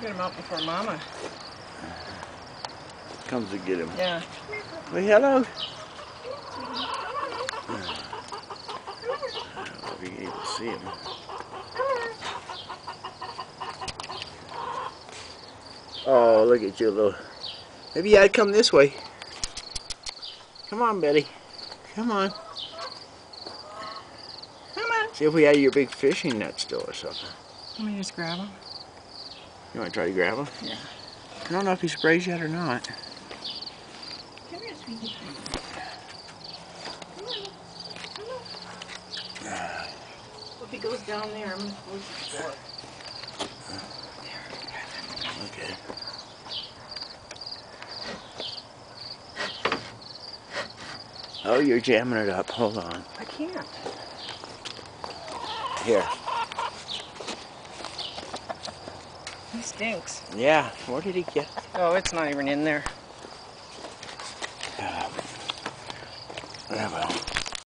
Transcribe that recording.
Get him out before Mama. Comes to get him. Yeah. Well, hello. Hope you able to see him. Oh, look at you, little. Maybe you ought to come this way. Come on, Betty. Come on. Come on. See if we had your big fishing net still or something. Let me just grab him. You want to try to grab him? Yeah. I don't know if he sprays yet or not. Come here, sweetie. Come on. Come on. If he goes down there, I'm going to close the door. Okay. Oh, you're jamming it up. Hold on. I can't. Here. He stinks. Yeah. Where did he get? Oh, it's not even in there. Yeah, well.